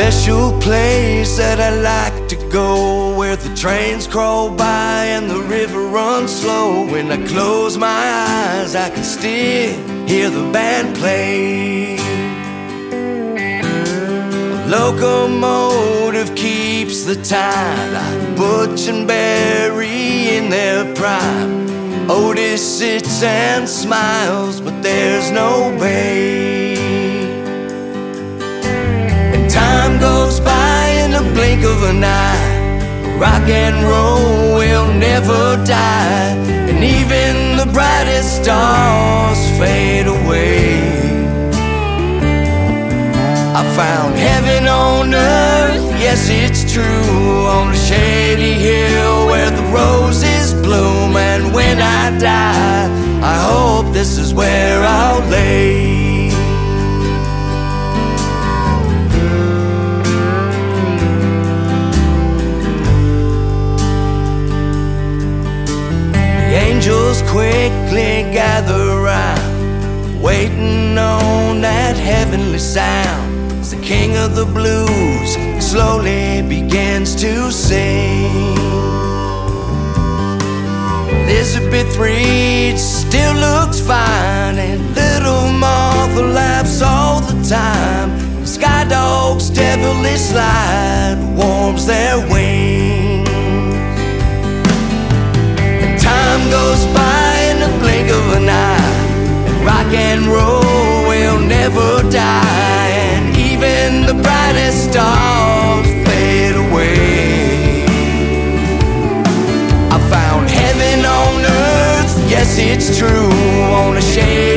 special place that I like to go Where the trains crawl by and the river runs slow. When I close my eyes I can still hear the band play. A locomotive keeps the time Like Butch and Barry in their prime. Otis sits and smiles but there's no babe Rock and roll will never die, and even the brightest stars fade away. I found heaven on earth, yes, it's true, on a shady hill where the roses bloom. And when I die, I hope this is where I'll lay. Quickly gather round, waiting on that heavenly sound. As the king of the blues slowly begins to sing. Elizabeth Reed still looks fine, and little Martha laughs all the time. Skydog's devilish slide warms their wings. Away. I found heaven on earth, yes it's true. On a shady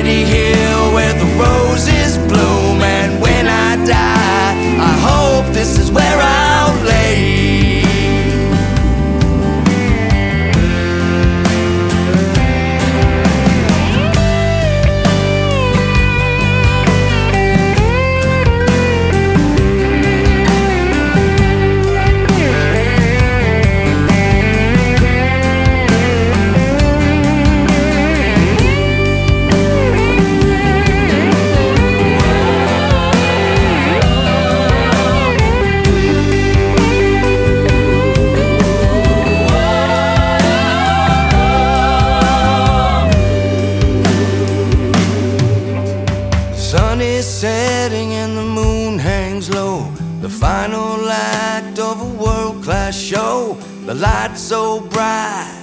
The final act of a world class show. The lights so bright,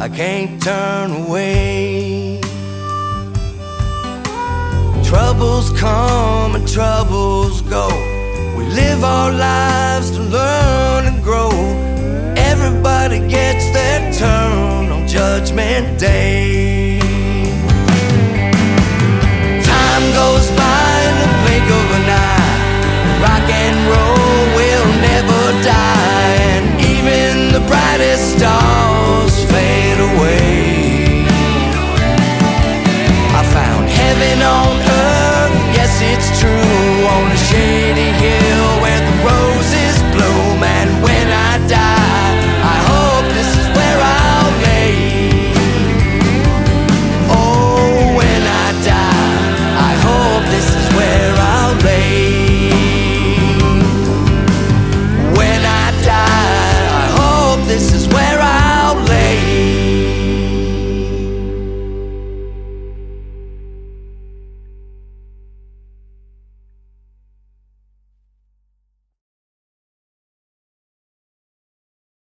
I can't turn away. Troubles come and troubles go. We live our lives to learn and grow. Everybody gets their turn on Judgment Day.